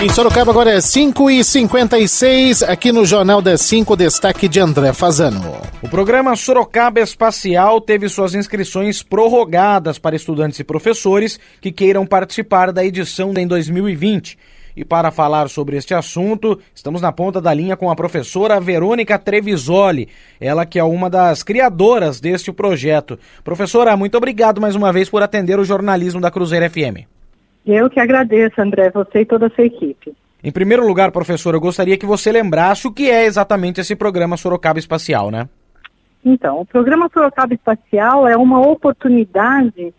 Em Sorocaba agora é 5 e 56 aqui no Jornal das 5, destaque de André Fazano. O programa Sorocaba Espacial teve suas inscrições prorrogadas para estudantes e professores que queiram participar da edição em 2020. E para falar sobre este assunto, estamos na ponta da linha com a professora Verônica Trevisoli, ela que é uma das criadoras deste projeto. Professora, muito obrigado mais uma vez por atender o jornalismo da Cruzeiro FM. Eu que agradeço, André, você e toda a sua equipe. Em primeiro lugar, professor, eu gostaria que você lembrasse o que é exatamente esse programa Sorocaba Espacial, né? Então, o programa Sorocaba Espacial é uma oportunidade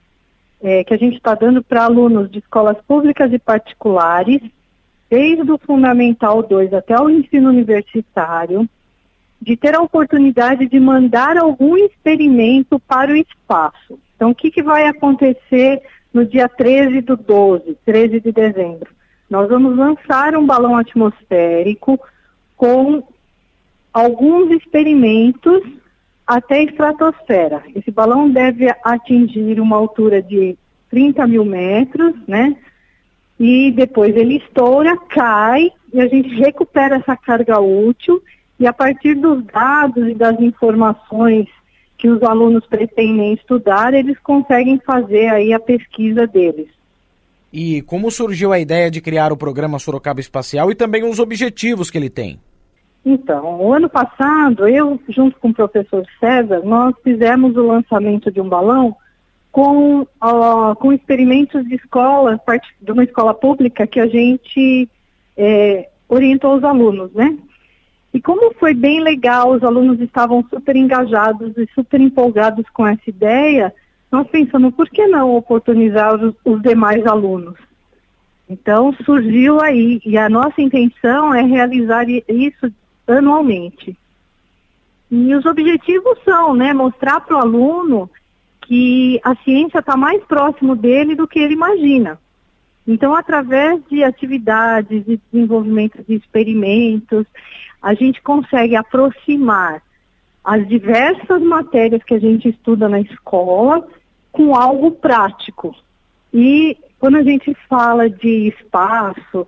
é, que a gente está dando para alunos de escolas públicas e particulares, desde o Fundamental 2 até o ensino universitário, de ter a oportunidade de mandar algum experimento para o espaço. Então, o que, que vai acontecer no dia 13 do 12, 13 de dezembro. Nós vamos lançar um balão atmosférico com alguns experimentos até a estratosfera. Esse balão deve atingir uma altura de 30 mil metros, né? E depois ele estoura, cai e a gente recupera essa carga útil e a partir dos dados e das informações que os alunos pretendem estudar, eles conseguem fazer aí a pesquisa deles. E como surgiu a ideia de criar o programa Sorocaba Espacial e também os objetivos que ele tem? Então, o ano passado, eu, junto com o professor César, nós fizemos o lançamento de um balão com, com experimentos de escola, de uma escola pública que a gente é, orientou os alunos, né? E como foi bem legal, os alunos estavam super engajados e super empolgados com essa ideia, nós pensamos, por que não oportunizar os, os demais alunos? Então surgiu aí, e a nossa intenção é realizar isso anualmente. E os objetivos são, né, mostrar para o aluno que a ciência está mais próximo dele do que ele imagina. Então, através de atividades, de desenvolvimento de experimentos, a gente consegue aproximar as diversas matérias que a gente estuda na escola com algo prático. E quando a gente fala de espaço,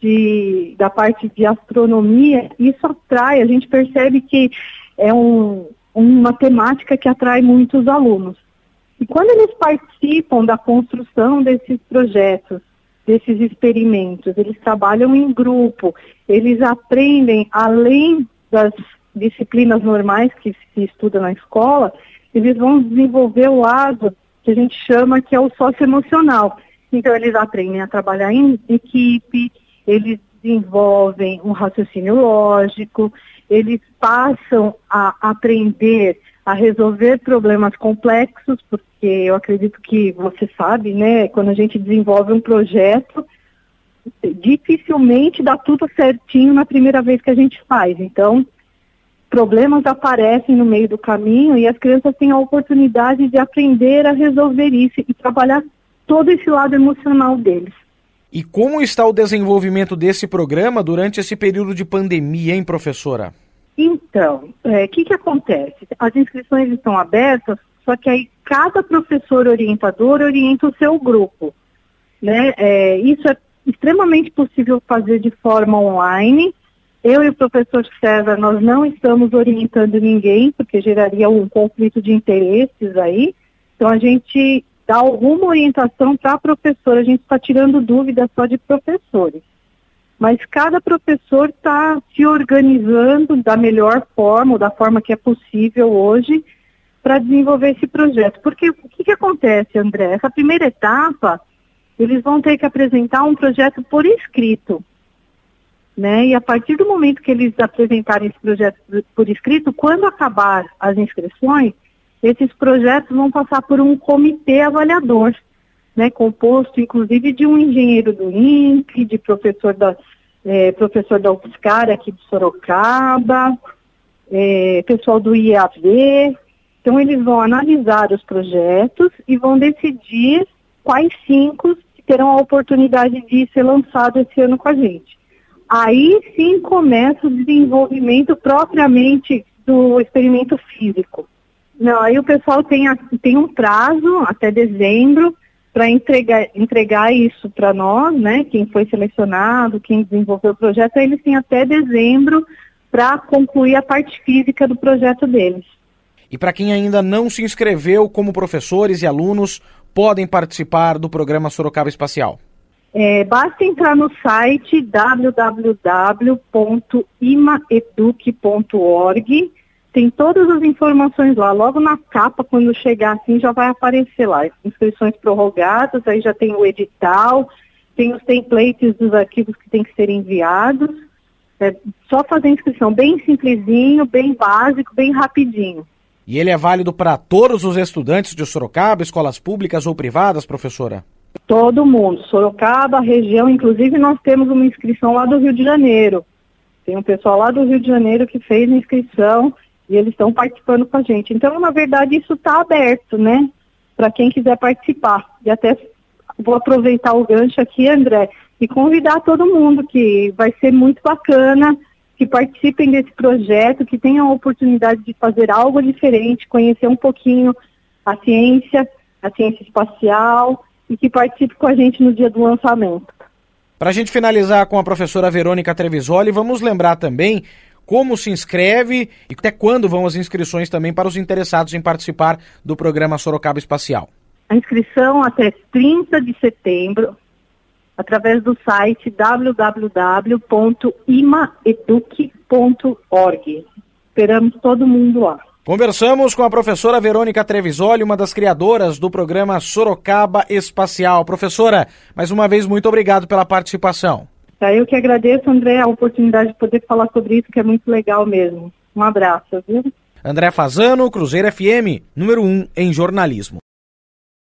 de, da parte de astronomia, isso atrai, a gente percebe que é um, uma temática que atrai muitos alunos. E quando eles participam da construção desses projetos, desses experimentos, eles trabalham em grupo, eles aprendem, além das disciplinas normais que se estuda na escola, eles vão desenvolver o lado que a gente chama que é o socioemocional. Então, eles aprendem a trabalhar em equipe, eles desenvolvem um raciocínio lógico, eles passam a aprender a resolver problemas complexos, porque eu acredito que você sabe, né, quando a gente desenvolve um projeto, dificilmente dá tudo certinho na primeira vez que a gente faz. Então, problemas aparecem no meio do caminho e as crianças têm a oportunidade de aprender a resolver isso e trabalhar todo esse lado emocional deles. E como está o desenvolvimento desse programa durante esse período de pandemia, hein, professora? Então, o é, que, que acontece? As inscrições estão abertas, só que aí cada professor orientador orienta o seu grupo. Né? É, isso é extremamente possível fazer de forma online. Eu e o professor César, nós não estamos orientando ninguém, porque geraria um conflito de interesses aí. Então, a gente dá alguma orientação para a professora, a gente está tirando dúvidas só de professores mas cada professor está se organizando da melhor forma, ou da forma que é possível hoje, para desenvolver esse projeto. Porque o que, que acontece, André? Essa primeira etapa, eles vão ter que apresentar um projeto por escrito. Né? E a partir do momento que eles apresentarem esse projeto por escrito, quando acabar as inscrições, esses projetos vão passar por um comitê avaliador né, composto inclusive de um engenheiro do INPE, de professor da, é, professor da UFSCar aqui de Sorocaba, é, pessoal do IAV. Então, eles vão analisar os projetos e vão decidir quais cinco terão a oportunidade de ser lançado esse ano com a gente. Aí sim começa o desenvolvimento propriamente do experimento físico. Não, aí o pessoal tem, a, tem um prazo até dezembro para entregar, entregar isso para nós, né? Quem foi selecionado, quem desenvolveu o projeto, eles têm até dezembro para concluir a parte física do projeto deles. E para quem ainda não se inscreveu, como professores e alunos podem participar do programa Sorocaba Espacial? É, basta entrar no site www.imaeduc.org. Tem todas as informações lá. Logo na capa, quando chegar assim, já vai aparecer lá. Inscrições prorrogadas, aí já tem o edital, tem os templates dos arquivos que têm que ser enviados. É só fazer inscrição bem simplesinho, bem básico, bem rapidinho. E ele é válido para todos os estudantes de Sorocaba, escolas públicas ou privadas, professora? Todo mundo. Sorocaba, região, inclusive nós temos uma inscrição lá do Rio de Janeiro. Tem um pessoal lá do Rio de Janeiro que fez a inscrição e eles estão participando com a gente. Então, na verdade, isso está aberto, né? Para quem quiser participar. E até vou aproveitar o gancho aqui, André, e convidar todo mundo que vai ser muito bacana que participem desse projeto, que tenham a oportunidade de fazer algo diferente, conhecer um pouquinho a ciência, a ciência espacial e que participe com a gente no dia do lançamento. Para a gente finalizar com a professora Verônica Trevisoli, vamos lembrar também como se inscreve e até quando vão as inscrições também para os interessados em participar do programa Sorocaba Espacial. A inscrição até 30 de setembro através do site www.imaeduc.org. Esperamos todo mundo lá. Conversamos com a professora Verônica Trevisoli, uma das criadoras do programa Sorocaba Espacial. Professora, mais uma vez, muito obrigado pela participação. Tá, eu que agradeço, André, a oportunidade de poder falar sobre isso, que é muito legal mesmo. Um abraço, viu? André Fazano, Cruzeiro FM, número 1 um em jornalismo.